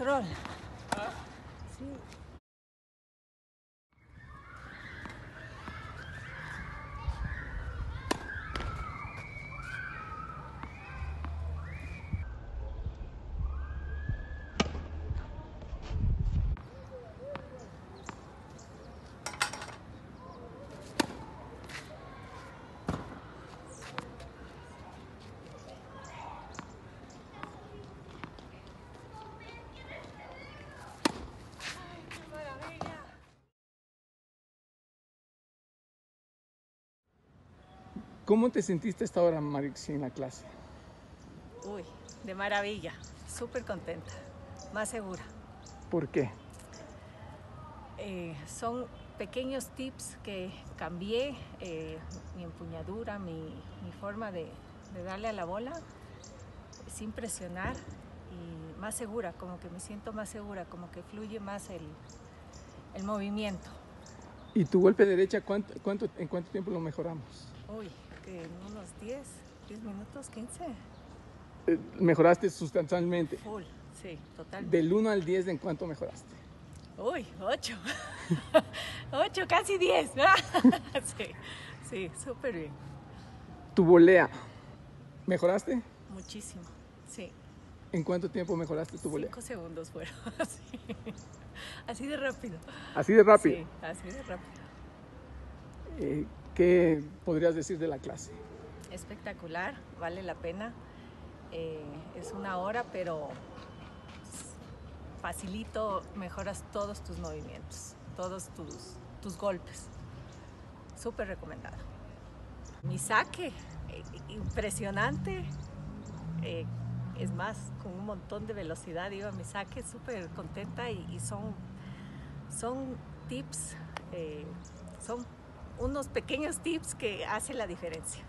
control. ¿Ah? ¿Cómo te sentiste esta hora, Marix, en la clase? Uy, de maravilla, súper contenta, más segura. ¿Por qué? Eh, son pequeños tips que cambié, eh, mi empuñadura, mi, mi forma de, de darle a la bola, sin presionar y más segura, como que me siento más segura, como que fluye más el, el movimiento. ¿Y tu golpe de derecha cuánto, cuánto, en cuánto tiempo lo mejoramos? Uy, que en unos 10, 10 minutos, 15. Eh, mejoraste sustancialmente. Full, sí, total. Del 1 al 10, ¿en cuánto mejoraste? Uy, 8. 8, casi 10. sí, sí, súper bien. Tu volea, ¿mejoraste? Muchísimo, sí. ¿En cuánto tiempo mejoraste tu volea? 5 segundos fueron. sí. Así de rápido. Así de rápido. Sí, así de rápido. Eh, ¿Qué podrías decir de la clase? Espectacular, vale la pena. Eh, es una hora, pero facilito, mejoras todos tus movimientos, todos tus, tus golpes. Súper recomendado. Mi saque, eh, impresionante. Eh, es más, con un montón de velocidad iba a mi saque, súper contenta y, son, son tips, eh, son unos pequeños tips que hacen la diferencia.